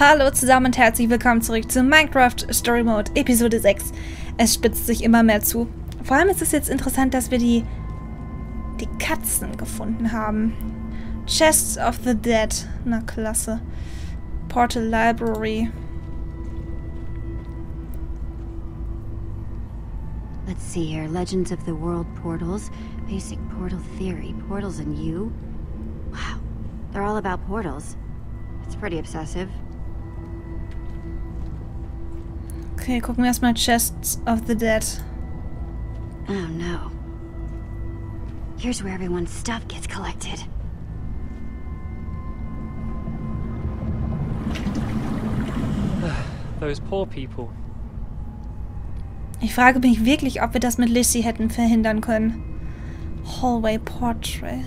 Hallo zusammen und herzlich willkommen zurück zu Minecraft Story Mode Episode 6. Es spitzt sich immer mehr zu. Vor allem ist es jetzt interessant, dass wir die, die Katzen gefunden haben. Chests of the Dead. Na klasse. Portal Library. Let's see here. Legends of the World Portals. Basic Portal Theory. Portals and you? Wow. They're all about portals. It's pretty obsessive. Okay, gucken wir erstmal Chests of the Dead. Oh no. Here's where everyone's stuff gets collected. Those poor people. Ich frage mich wirklich, ob wir das mit Lissy hätten verhindern können. Hallway Portrait.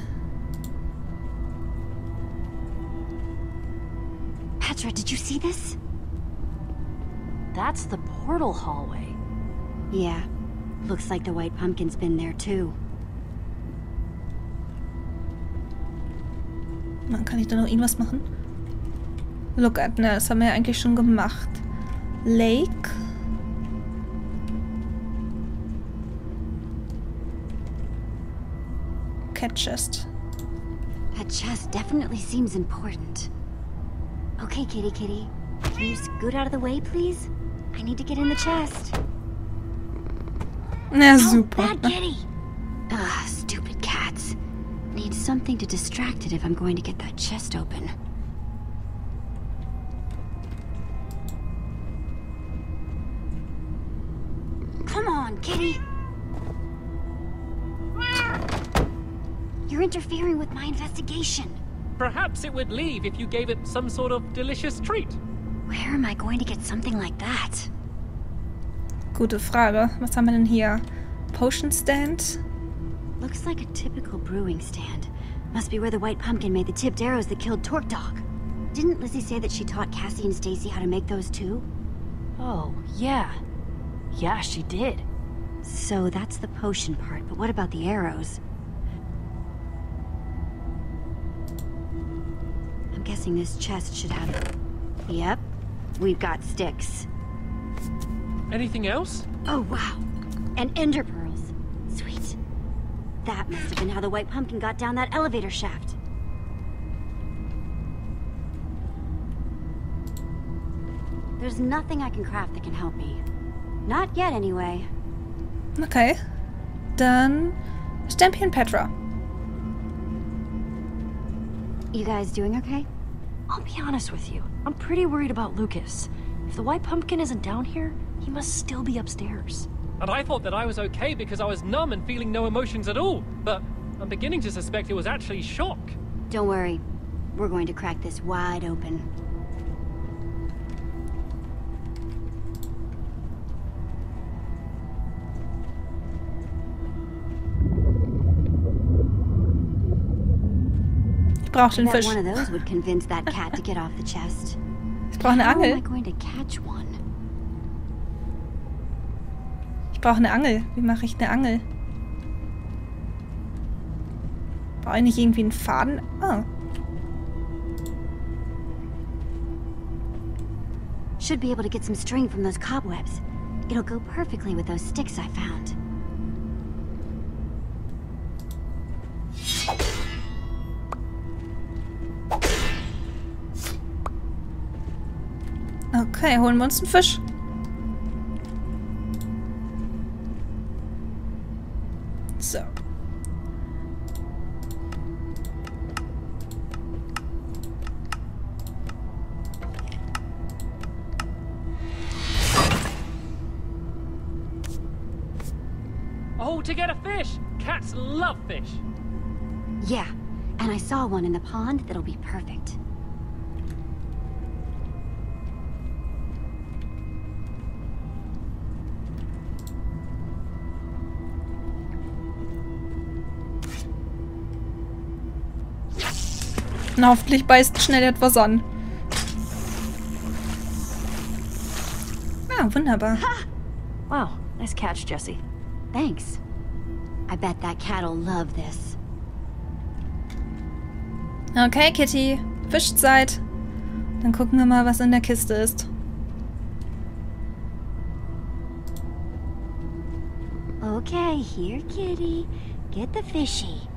Petra, did you see this? That's the portal hallway. Yeah. Looks like the White Pumpkin's been there too. Man kann ich da noch irgendwas machen? Look at, ne, das haben wir ja eigentlich schon gemacht. Lake. Cat chest. That chest definitely seems important. Okay, kitty kitty. Can you scoot out of the way, please? I need to get in the chest. Na Oh, super. bad kitty! Ugh, stupid cats. Need something to distract it if I'm going to get that chest open. Come on, kitty! You're interfering with my investigation. Perhaps it would leave if you gave it some sort of delicious treat. Where am I going to get something like that? Gute Frage. Was haben wir denn hier? Potion Stand? Looks like a typical brewing stand. Must be where the White Pumpkin made the tipped arrows that killed Torque Dog. Didn't Lizzie say that she taught Cassie and Stacy how to make those too? Oh, yeah. Yeah, she did. So that's the potion part, but what about the arrows? I'm guessing this chest should have... Yep, we've got sticks. Anything else? Oh, wow. And ender pearls. Sweet. That must have been how the White Pumpkin got down that elevator shaft. There's nothing I can craft that can help me. Not yet, anyway. Okay. Dann Stampy und Petra. You guys doing okay? I'll be honest with you. I'm pretty worried about Lucas. If the White Pumpkin isn't down here, he must still be upstairs. And I thought that I was okay because I was numb and feeling no emotions at all. But I'm beginning to suspect it was actually shock. Don't worry. We're going to crack this wide open. Off the chest. Ich brauche eine Angel. Ich brauche eine Angel. Wie mache ich eine Angel? Brauche ich nicht irgendwie einen Faden? Ah. Should be able to get some string from those cobwebs. It'll go perfectly with those sticks I found. Okay, holen wir uns einen Fisch. So. Oh, to get a fish! Cats love fish. Yeah, and I saw one in the pond that'll be perfect. Na, hoffentlich beißt schnell etwas an. Ah, wunderbar. Wow, nice catch, Jesse. Thanks. I bet that cat'll love this. Okay, Kitty. Fischzeit. Dann gucken wir mal, was in der Kiste ist. Okay, here, kitty. Get the fishy.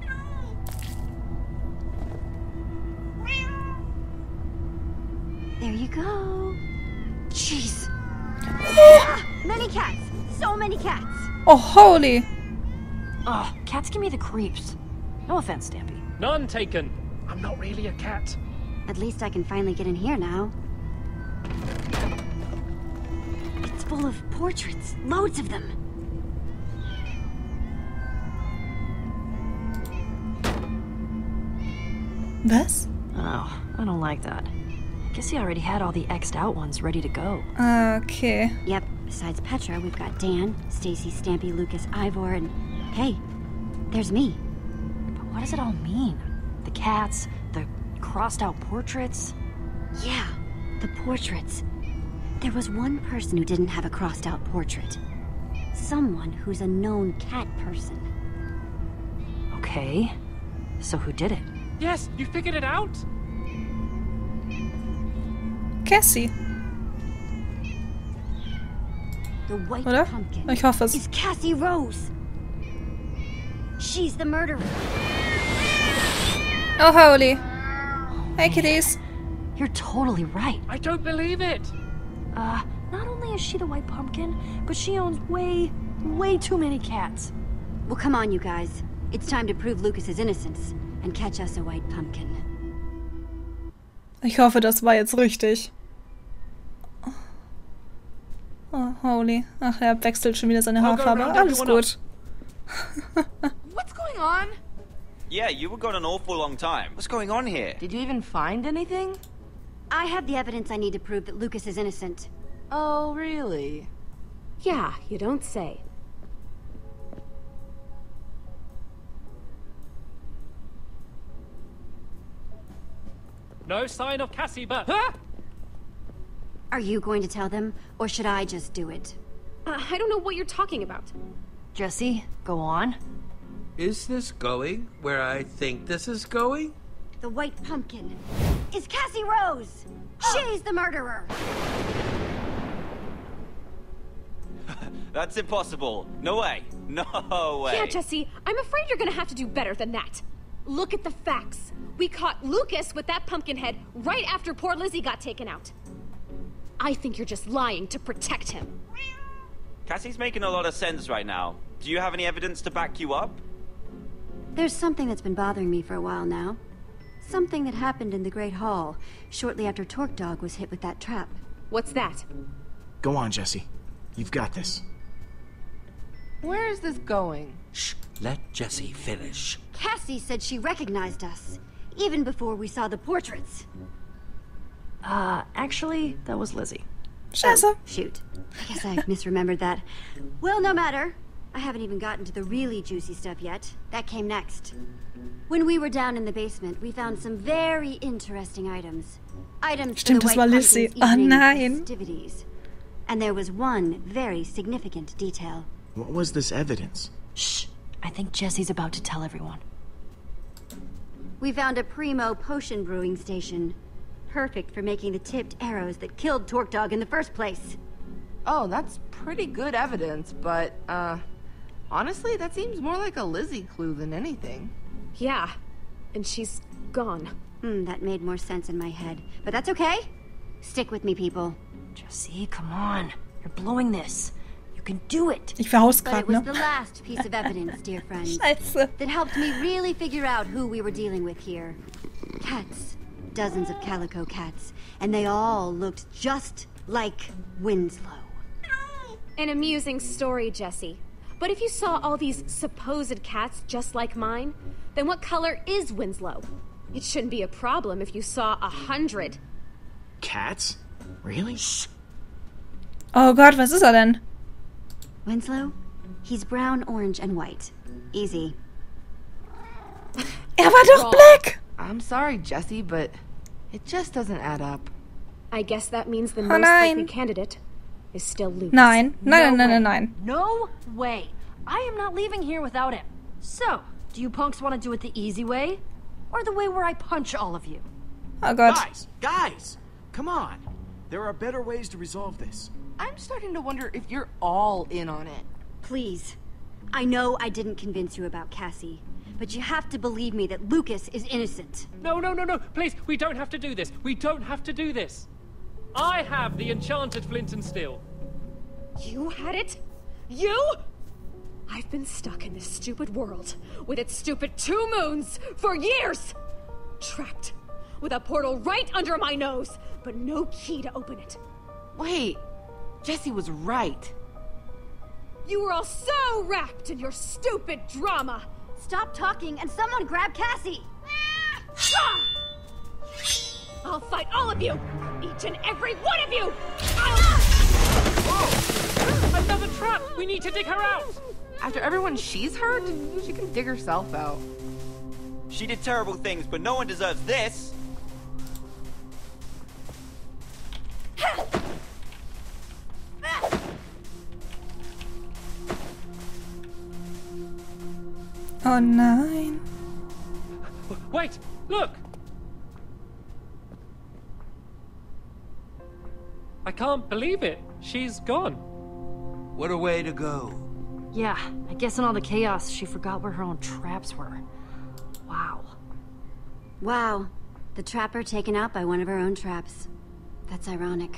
You go. Jeez. Ah, many cats. So many cats. Oh, holy! Oh, cats give me the creeps. No offense, Stampy. None taken. I'm not really a cat. At least I can finally get in here now. It's full of portraits. Loads of them. Was? Oh, I don't like that. Guess he already had all the X'd out ones ready to go. Okay. Yep, besides Petra, we've got Dan, Stacy, Stampy, Lucas, Ivor, and hey, there's me. But what does it all mean? The cats, the crossed out portraits? Yeah, the portraits. There was one person who didn't have a crossed out portrait. Someone who's a known cat person. Okay. So who did it? Yes, you figured it out? Cassie, The white oder? pumpkin Ich hoffe es. is Cassie Rose. She's the murderer. Oh, holy. Hey, kitties. You're totally right. I don't believe it. Uh, not only is she the white pumpkin, but she owns way, way too many cats. Well, come on, you guys. It's time to prove Lucas's innocence and catch us a white pumpkin. Ich hoffe, das war jetzt richtig. Oh, holy. Ach, er wechselt schon wieder seine I'll go Haarfarbe. round Alles everyone gut. What's going on? Yeah, you were gone an awful long time. What's going on here? Did you even find anything? I have the evidence I need to prove that Lucas is innocent. Oh, really? Yeah, you don't say. No sign of Cassie, but. Huh? Are you going to tell them, or should I just do it? Uh, I don't know what you're talking about. Jesse, go on. Is this going where I think this is going? The white pumpkin is Cassie Rose. She's the murderer. That's impossible. No way. No way. Yeah, Jesse, I'm afraid you're gonna have to do better than that. Look at the facts. We caught Lucas with that pumpkin head right after poor Lizzie got taken out. I think you're just lying to protect him. Cassie's making a lot of sense right now. Do you have any evidence to back you up? There's something that's been bothering me for a while now. Something that happened in the Great Hall shortly after Torque Dog was hit with that trap. What's that? Go on, Jesse. You've got this. Where is this going? Shh, let Jesse finish. Cassie said she recognized us, even before we saw the portraits. Uh, actually, that was Lizzie. Scheiße. Oh, shoot. I guess I misremembered that. Well, no matter. I haven't even gotten to the really juicy stuff yet. That came next. When we were down in the basement, we found some very interesting items. Items Stimmt, for the White Lizzie. Pumpkin's Oh, evening nein. festivities. And there was one very significant detail. What was this evidence? Shh. I think Jesse's about to tell everyone. We found a primo potion brewing station. Perfect for making the tipped arrows that killed Torque Dog in the first place. Oh, that's pretty good evidence, but, uh, honestly, that seems more like a Lizzie clue than anything. Yeah, and she's gone. Hmm, that made more sense in my head. But that's okay. Stick with me, people. Jesse, come on. You're blowing this. You can do it. Ich verhaus But grad, it was the last piece of evidence, dear friends, Scheiße. that helped me really figure out who we were dealing with here. Cats. Dozens of calico cats. And they all looked just like Winslow. An amusing story, Jesse. But if you saw all these supposed cats just like mine, then what color is Winslow? It shouldn't be a problem if you saw a hundred. Cats? Really? Oh Gott, was ist er denn? Winslow? He's brown, orange, and white. Easy. Er war doch black! I'm sorry, Jesse, but it just doesn't add up. I guess that means the most likely candidate is still Lucas. Way. nein, nein. No way. I am not leaving here without him. So, do you punks want to do it the easy way? Or the way where I punch all of you? Oh god. Guys, guys! Come on. There are better ways to resolve this. I'm starting to wonder if you're all in on it. Please. I know I didn't convince you about Cassie, but you have to believe me that Lucas is innocent. No, no, no, no. Please, we don't have to do this. We don't have to do this. I have the enchanted flint and steel. You had it? You? I've been stuck in this stupid world with its stupid two moons for years! Trapped with a portal right under my nose, but no key to open it. Wait, Jesse was right. You were all so wrapped in your stupid drama. Stop talking and someone grab Cassie! Ah! I'll fight all of you! Each and every one of you! Ah! Another trap! We need to dig her out! After everyone she's hurt, she can dig herself out. She did terrible things, but no one deserves this. Oh nein. Wait! Look! I can't believe it. She's gone. What a way to go. Yeah, I guess in all the chaos, she forgot where her own traps were. Wow. Wow. The trapper taken out by one of her own traps. That's ironic.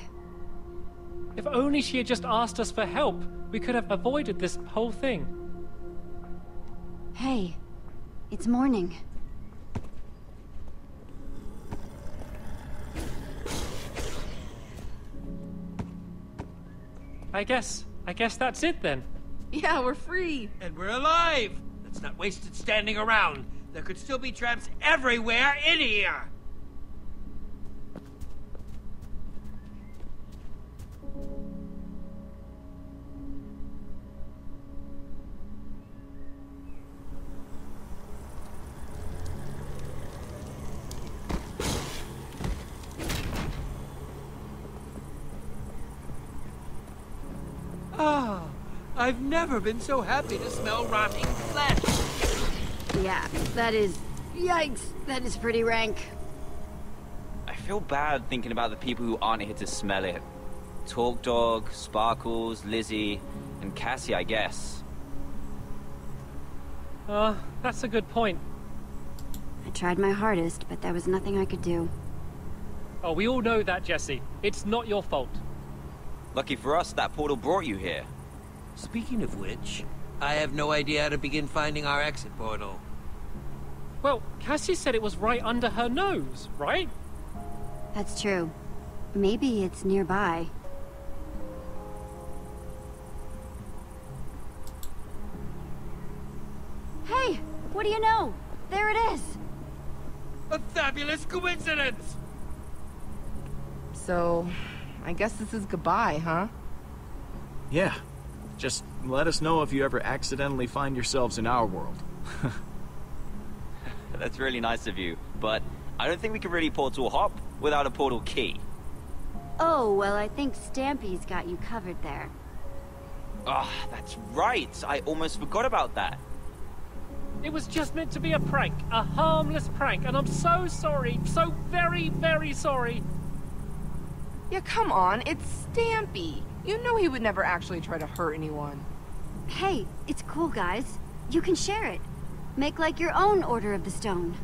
If only she had just asked us for help, we could have avoided this whole thing. Hey, it's morning. I guess, I guess that's it then. Yeah, we're free. And we're alive! Let's not waste it standing around. There could still be traps everywhere in here! I've never been so happy to smell rotting flesh. Yeah, that is... Yikes, that is pretty rank. I feel bad thinking about the people who aren't here to smell it. Torque Dog, Sparkles, Lizzie, and Cassie, I guess. Uh, that's a good point. I tried my hardest, but there was nothing I could do. Oh, we all know that, Jesse. It's not your fault. Lucky for us, that portal brought you here. Speaking of which, I have no idea how to begin finding our exit portal. Well, Cassie said it was right under her nose, right? That's true. Maybe it's nearby. Hey, what do you know? There it is! A fabulous coincidence! So, I guess this is goodbye, huh? Yeah. Just let us know if you ever accidentally find yourselves in our world. That's really nice of you, but I don't think we can really portal hop without a portal key. Oh, well, I think Stampy's got you covered there. Ah, that's right. I almost forgot about that. It was just meant to be a prank, a harmless prank, and I'm so sorry, so very, very sorry. Yeah, come on, it's Stampy. You know he would never actually try to hurt anyone. Hey, it's cool, guys. You can share it. Make like your own Order of the Stone.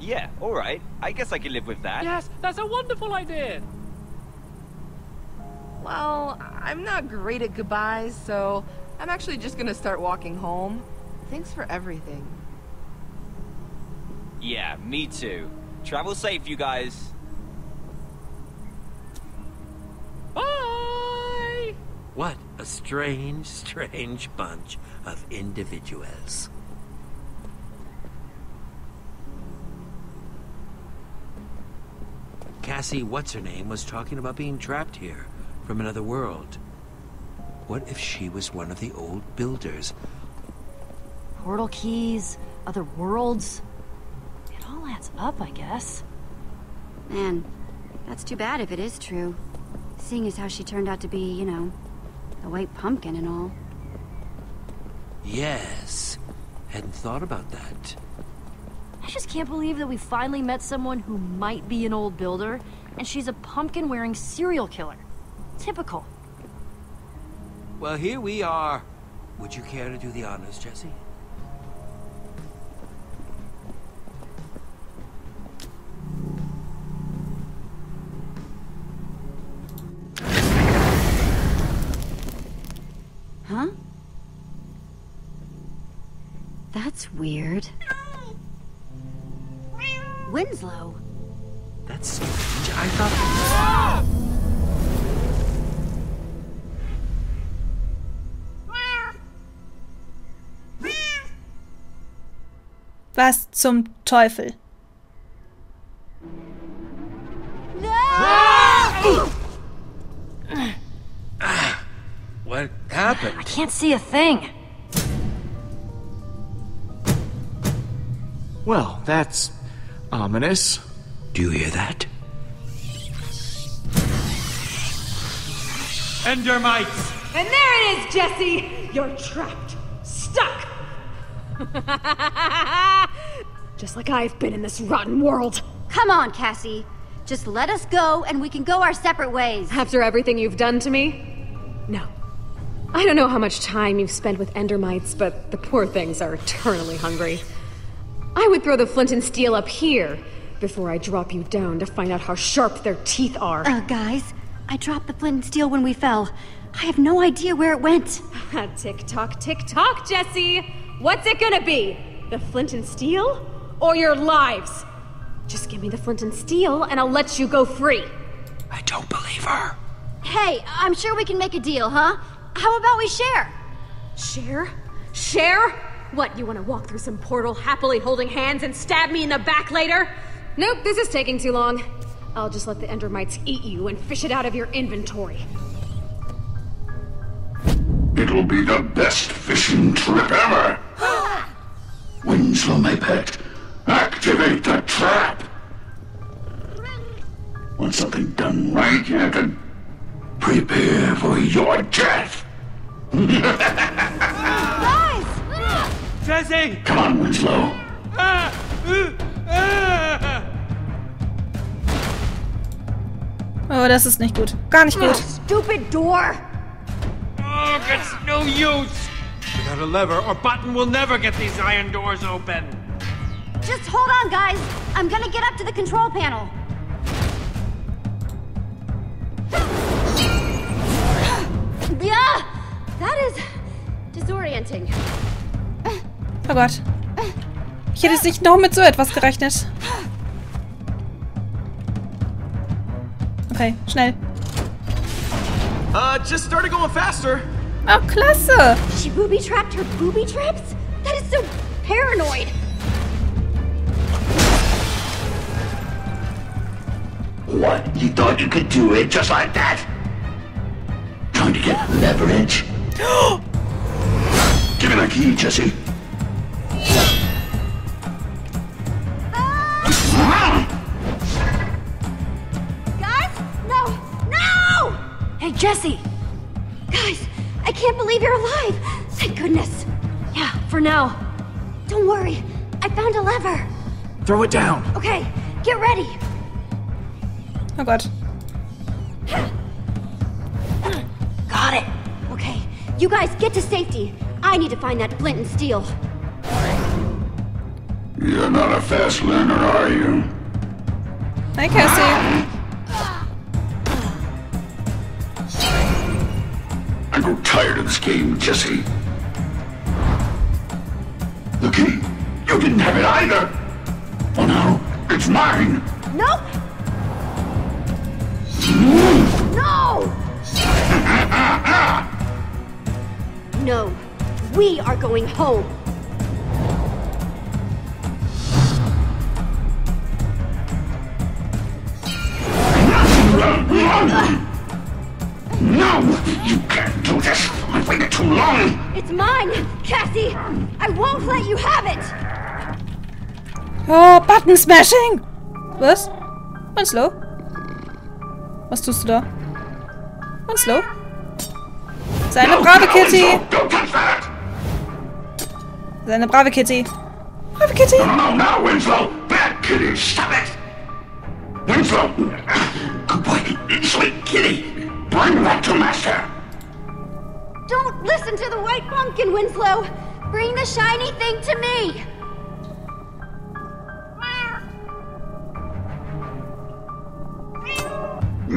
Yeah, alright. I guess I can live with that. Yes, that's a wonderful idea. Well, I'm not great at goodbyes, so I'm actually just gonna start walking home. Thanks for everything. Yeah, me too. Travel safe, you guys. A strange, strange bunch of individuals. Cassie, what's her name, was talking about being trapped here from another world. What if she was one of the old builders? Portal keys, other worlds. It all adds up, I guess. Man, that's too bad if it is true. Seeing as how she turned out to be, you know, the white pumpkin and all. Yes. Hadn't thought about that. I just can't believe that we finally met someone who might be an old builder, and she's a pumpkin-wearing serial killer. Typical. Well, here we are. Would you care to do the honors, Jesse? That's weird. Winslow. That's strange. I thought... Was zum Teufel? What happened? I can't see a thing. Well, that's ominous. Do you hear that? Endermites! And there it is, Jesse! You're trapped. Stuck! Just like I've been in this rotten world. Come on, Cassie. Just let us go and we can go our separate ways. After everything you've done to me? No. I don't know how much time you've spent with Endermites, but the poor things are eternally hungry. I would throw the flint and steel up here before I drop you down to find out how sharp their teeth are. Uh, guys, I dropped the flint and steel when we fell. I have no idea where it went. tick tock, tick tock, Jesse! What's it gonna be? The flint and steel? Or your lives? Just give me the flint and steel and I'll let you go free. I don't believe her. Hey, I'm sure we can make a deal, huh? How about we share? Share? Share? What, you want to walk through some portal happily holding hands and stab me in the back later? Nope, this is taking too long. I'll just let the Endermites eat you and fish it out of your inventory. It'll be the best fishing trip ever. Winslow, my pet, activate the trap. Want something done right, you have to prepare for your death. Guys! Jesse! Come on, Winslow. Ah! Oh, das ist nicht gut. Gar nicht gut. Stupid door! Oh, it's no use! Without a lever or button, we'll never get these iron doors open. Just hold on, guys. I'm gonna get up to the control panel. Yeah! That is disorienting. Oh Gott. Ich hätte nicht noch mit so etwas gerechnet. Okay, schnell. Uh, just started going faster. Oh, klasse. She booby trapped her booby traps? That is so paranoid. What? You thought you could do it just like that? Trying to get leverage? Give me that key, Jesse. Jesse! Guys, I can't believe you're alive! Thank goodness. Yeah, for now. Don't worry. I found a lever. Throw it down. Okay, get ready. Oh god. Got it. Okay, you guys get to safety. I need to find that flint and steel. You're not a fast learner, are you? Hi, Cassie. I grow tired of this game, Jesse. The key. You didn't have it either. Oh no, it's mine. Nope! No! No, we are going home. No, you can't do this. I've waited too long. It's mine, Cassie. I won't let you have it. Oh, Button Smashing. Was? Winslow? Was tust du da? Winslow? Seine brave Kitty. Don't touch that. Seine brave Kitty. Brave Kitty. No, no, no, Winslow. Bad kitty, stop it. Winslow. Come back to Master. Don't listen to the white pumpkin, Winslow! Bring the shiny thing to me!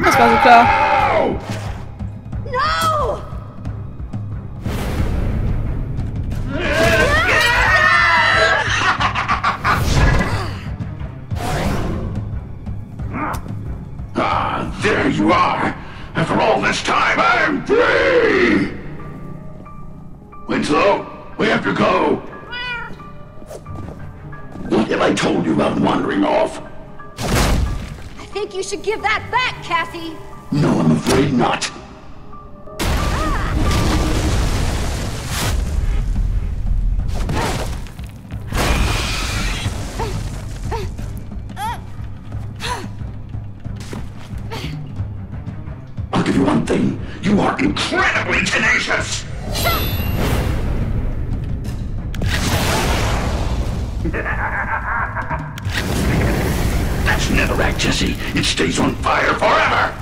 Das war so klar. No! Ah, there you are. After all this time, I am free! Winslow, we have to go. What have I told you about wandering off? I think you should give that back, Cassie! No, I'm afraid not. I'll give you one thing. You are incredibly tenacious! That's Netherrack, Jesse. It stays on fire forever!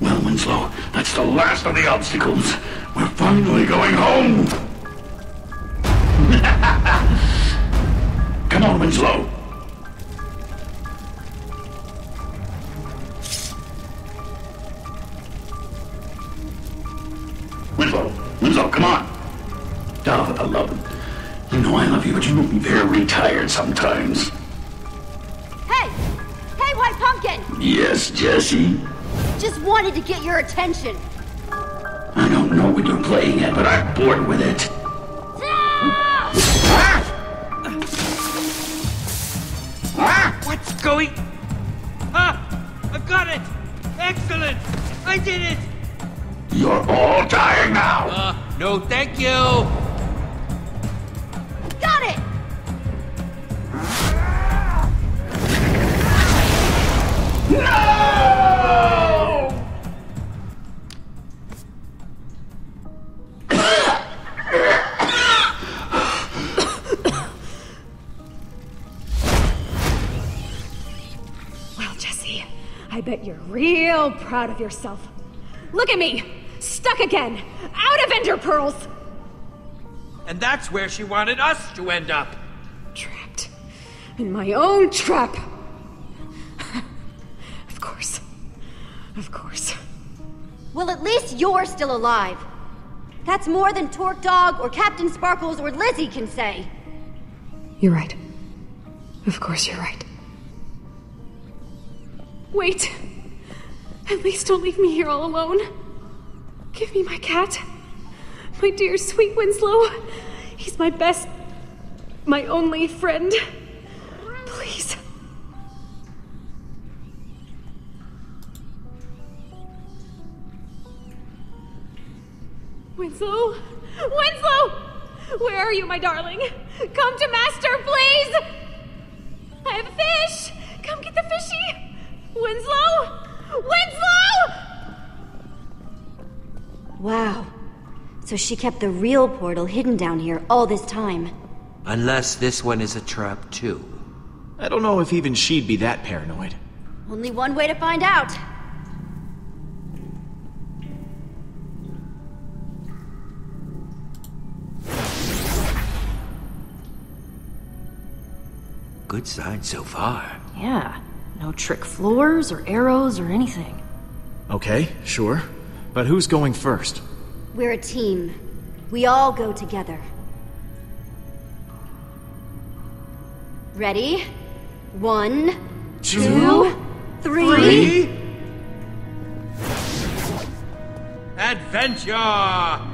Well, Winslow, that's the last of the obstacles. We're finally going home! Come on, Winslow. Winslow, Winslow, come on. Know I love you, but you make me very tired sometimes. Hey! Hey, White Pumpkin! Yes, Jesse. Just wanted to get your attention. I don't know what you're playing at, but I'm bored with it. What's going... Ah! I've got it! Excellent! I did it! You're all dying now. Uh, no thank you! No! Well, Jesse, I bet you're real proud of yourself. Look at me! Stuck again! Out of Ender Pearls! And that's where she wanted us to end up. Trapped. In my own trap! Of course. Well, at least you're still alive. That's more than Torque Dog or Captain Sparkles or Lizzie can say. You're right. Of course you're right. Wait! At least don't leave me here all alone. Give me my cat. My dear sweet Winslow. He's my best, my only friend. Winslow? Winslow! Where are you, my darling? Come to Master, please! I have a fish! Come get the fishy! Winslow! Winslow! Wow. So she kept the real portal hidden down here all this time. Unless this one is a trap too. I don't know if even she'd be that paranoid. Only one way to find out. Good sign so far. Yeah. No trick floors or arrows or anything. Okay, sure. But who's going first? We're a team. We all go together. Ready? One, two, three. Adventure!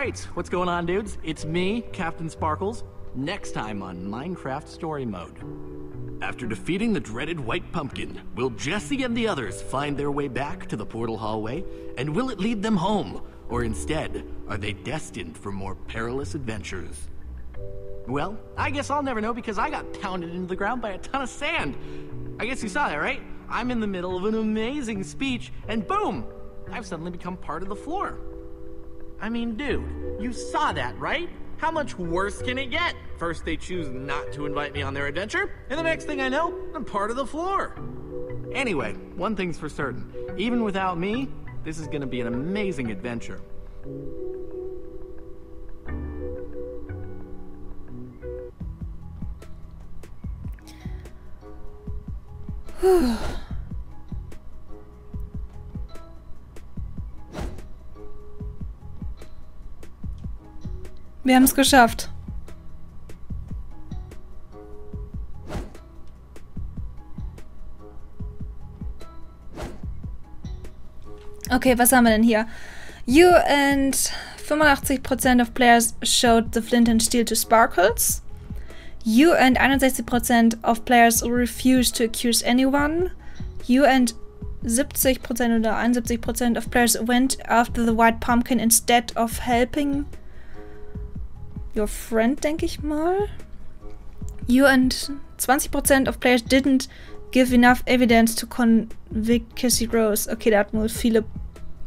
Alright, what's going on, dudes? It's me, Captain Sparkles. Next time on Minecraft Story Mode. After defeating the dreaded White Pumpkin, will Jesse and the others find their way back to the portal hallway? And will it lead them home? Or instead, are they destined for more perilous adventures? Well, I guess I'll never know because I got pounded into the ground by a ton of sand. I guess you saw that, right? I'm in the middle of an amazing speech, and boom! I've suddenly become part of the floor. I mean, dude, you saw that, right? How much worse can it get? First they choose not to invite me on their adventure, and the next thing I know, I'm part of the floor. Anyway, one thing's for certain. Even without me, this is gonna be an amazing adventure. Wir haben es geschafft. Okay, was haben wir denn hier? You and 85% of players showed the flint and steel to Sparkles. You and 61% of players refused to accuse anyone. You and 70% oder 71% of players went after the white pumpkin instead of helping your friend, denke ich mal. You and 20% of players didn't give enough evidence to convict Kissy Rose. Okay, der hat wohl viele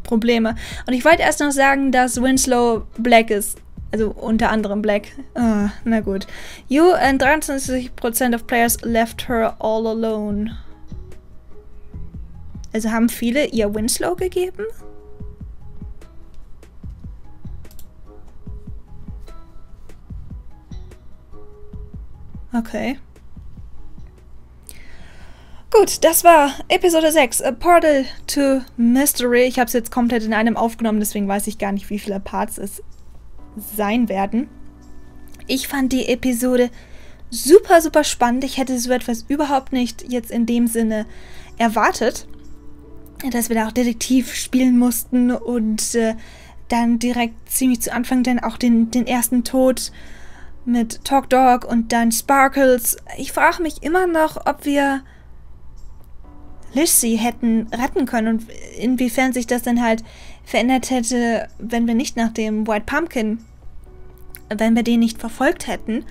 Probleme. Und ich wollte erst noch sagen, dass Winslow Black ist. Also unter anderem Black. Ah, na gut. You and 23% of players left her all alone. Also haben viele ihr Winslow gegeben? Okay. Gut, das war Episode 6, A Portal to Mystery. Ich habe es jetzt komplett in einem aufgenommen, deswegen weiß ich gar nicht, wie viele Parts es sein werden. Ich fand die Episode super, super spannend. Ich hätte so etwas überhaupt nicht jetzt in dem Sinne erwartet, dass wir da auch Detektiv spielen mussten und äh, dann direkt ziemlich zu Anfang dann auch den, den ersten Tod mit Talk Dog und dann Sparkles. Ich frage mich immer noch, ob wir Lizzie hätten retten können und inwiefern sich das dann halt verändert hätte, wenn wir nicht nach dem White Pumpkin, wenn wir den nicht verfolgt hätten.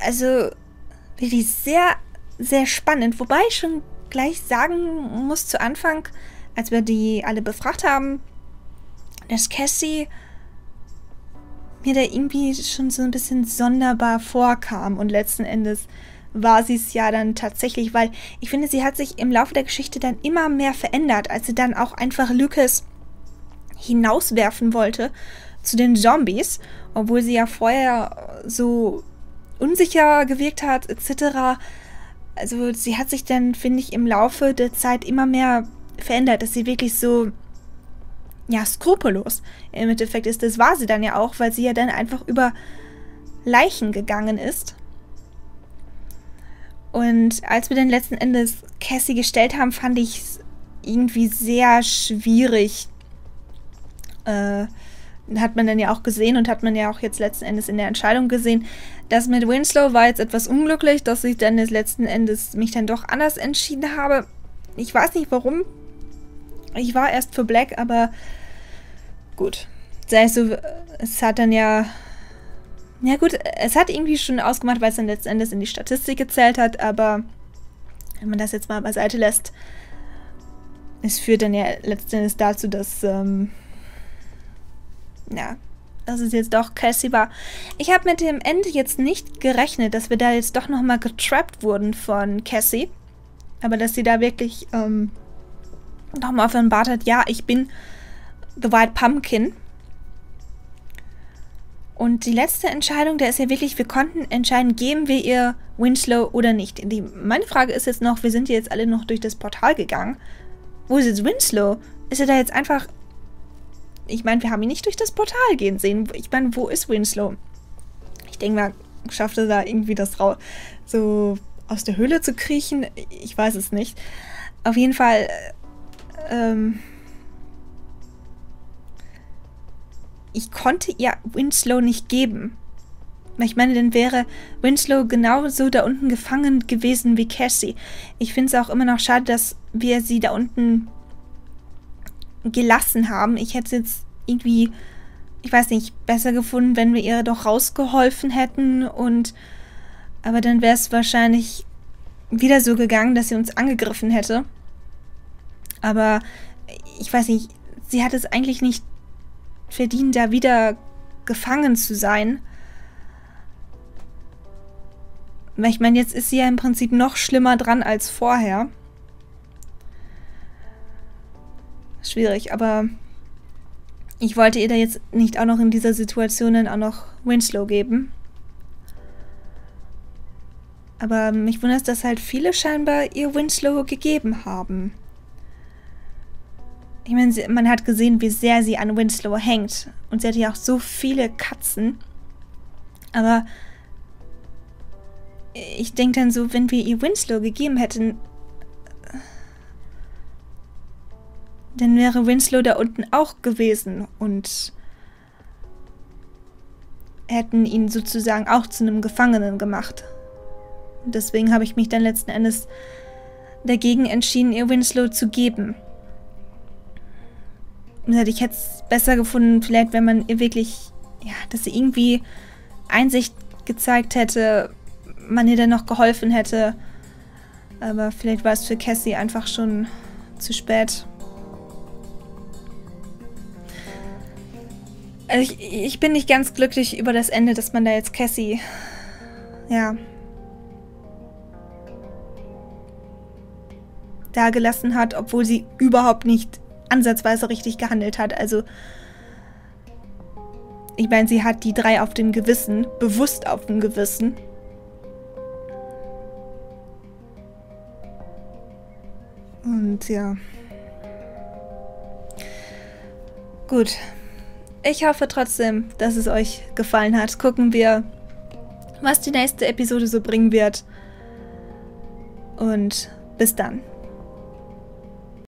Also wirklich sehr, sehr spannend. Wobei ich schon gleich sagen muss zu Anfang, als wir die alle befragt haben, dass Cassie mir da irgendwie schon so ein bisschen sonderbar vorkam und letzten Endes war sie es ja dann tatsächlich, weil ich finde, sie hat sich im Laufe der Geschichte dann immer mehr verändert, als sie dann auch einfach Lucas hinauswerfen wollte zu den Zombies, obwohl sie ja vorher so unsicher gewirkt hat, etc. Also sie hat sich dann, finde ich, im Laufe der Zeit immer mehr verändert, dass sie wirklich so, ja, skrupellos im Endeffekt ist. Das war sie dann ja auch, weil sie ja dann einfach über Leichen gegangen ist und als wir dann letzten Endes Cassie gestellt haben, fand ich es irgendwie sehr schwierig. Äh, hat man dann ja auch gesehen und hat man ja auch jetzt letzten Endes in der Entscheidung gesehen. Das mit Winslow war jetzt etwas unglücklich, dass ich dann jetzt letzten Endes mich dann doch anders entschieden habe. Ich weiß nicht warum. Ich war erst für Black, aber gut. Sei es so, es hat dann ja ja gut, es hat irgendwie schon ausgemacht, weil es dann letzten Endes in die Statistik gezählt hat, aber wenn man das jetzt mal beiseite lässt, es führt dann ja letzten Endes dazu, dass, ähm, ja, dass es jetzt doch Cassie war. Ich habe mit dem Ende jetzt nicht gerechnet, dass wir da jetzt doch nochmal getrappt wurden von Cassie. Aber dass sie da wirklich ähm, nochmal offenbart hat, ja, ich bin The White Pumpkin. Und die letzte Entscheidung, der ist ja wirklich, wir konnten entscheiden, geben wir ihr Winslow oder nicht. Die, meine Frage ist jetzt noch, wir sind jetzt alle noch durch das Portal gegangen. Wo ist jetzt Winslow? Ist er da jetzt einfach... Ich meine, wir haben ihn nicht durch das Portal gehen sehen. Ich meine, wo ist Winslow? Ich denke mal, schafft er da irgendwie das Ra so aus der Höhle zu kriechen? Ich weiß es nicht. Auf jeden Fall... Ähm, ich konnte ihr Winslow nicht geben. Ich meine, dann wäre Winslow genauso da unten gefangen gewesen wie Cassie. Ich finde es auch immer noch schade, dass wir sie da unten gelassen haben. Ich hätte es jetzt irgendwie, ich weiß nicht, besser gefunden, wenn wir ihr doch rausgeholfen hätten und aber dann wäre es wahrscheinlich wieder so gegangen, dass sie uns angegriffen hätte. Aber ich weiß nicht, sie hat es eigentlich nicht verdient, da wieder gefangen zu sein. Weil ich meine, jetzt ist sie ja im Prinzip noch schlimmer dran als vorher. Schwierig, aber ich wollte ihr da jetzt nicht auch noch in dieser Situation dann auch noch Winslow geben. Aber mich wundert, dass halt viele scheinbar ihr Winslow gegeben haben. Ich meine, man hat gesehen, wie sehr sie an Winslow hängt. Und sie hat ja auch so viele Katzen. Aber ich denke dann so, wenn wir ihr Winslow gegeben hätten, dann wäre Winslow da unten auch gewesen und hätten ihn sozusagen auch zu einem Gefangenen gemacht. Deswegen habe ich mich dann letzten Endes dagegen entschieden, ihr Winslow zu geben. Ich hätte es besser gefunden, vielleicht, wenn man ihr wirklich, ja, dass sie irgendwie Einsicht gezeigt hätte, man ihr dann noch geholfen hätte. Aber vielleicht war es für Cassie einfach schon zu spät. Also ich, ich bin nicht ganz glücklich über das Ende, dass man da jetzt Cassie, ja, da gelassen hat, obwohl sie überhaupt nicht ansatzweise richtig gehandelt hat. Also, ich meine, sie hat die drei auf dem Gewissen, bewusst auf dem Gewissen. Und ja. Gut. Ich hoffe trotzdem, dass es euch gefallen hat. Gucken wir, was die nächste Episode so bringen wird. Und bis dann.